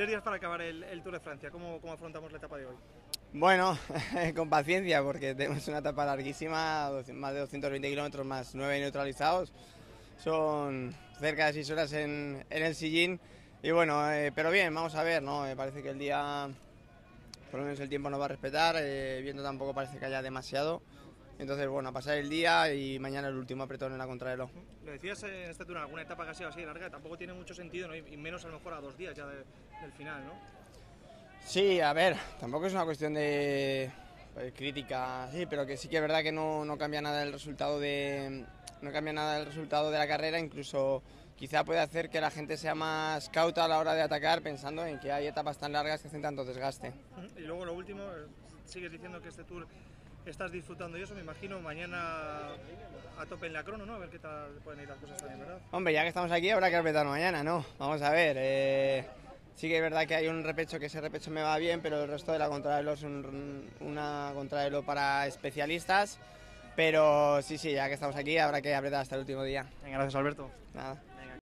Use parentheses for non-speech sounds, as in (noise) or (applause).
Tres días para acabar el, Tour de Francia. ¿Cómo, ¿Cómo afrontamos la etapa de hoy? Bueno, (laughs) con paciencia porque tenemos una etapa larguísima, más de 220 kilómetros más 9 neutralizados. Son cerca de 6 horas en, el sillín. Y bueno, eh, pero bien, vamos a ver, ¿no? Me parece que el día, por lo menos el tiempo nos va a respetar, eh, viendo tampoco parece que haya demasiado. Entonces, bueno, a pasar el día y mañana el último apretón en la contrarreloj. Lo decías en este Tour, alguna etapa que ha sido así larga, tampoco tiene mucho sentido, ¿no? y, y menos a lo mejor a dos días ya de, del final, ¿no? Sí, a ver, tampoco es una cuestión de pues, crítica, sí, pero que sí que es verdad que no, no cambia nada el resultado de no cambia nada el resultado de la carrera, incluso quizá puede hacer que la gente sea más cauta a la hora de atacar pensando en que hay etapas tan largas que hacen tanto desgaste. Y luego lo último, eh, sigues diciendo que este Tour estás disfrutando y eso, me imagino mañana a tope en la crono, ¿no? A ver qué tal pueden ir las cosas también, ¿verdad? Hombre, ya que estamos aquí habrá que apretar mañana, ¿no? Vamos a ver. Eh, sí que es verdad que hay un repecho que ese repecho me va bien, pero el resto de la contrarreloj es un, una contrarreloj para especialistas. Pero sí, sí, ya que estamos aquí habrá que apretar hasta el último día. Venga, gracias Alberto. Nada.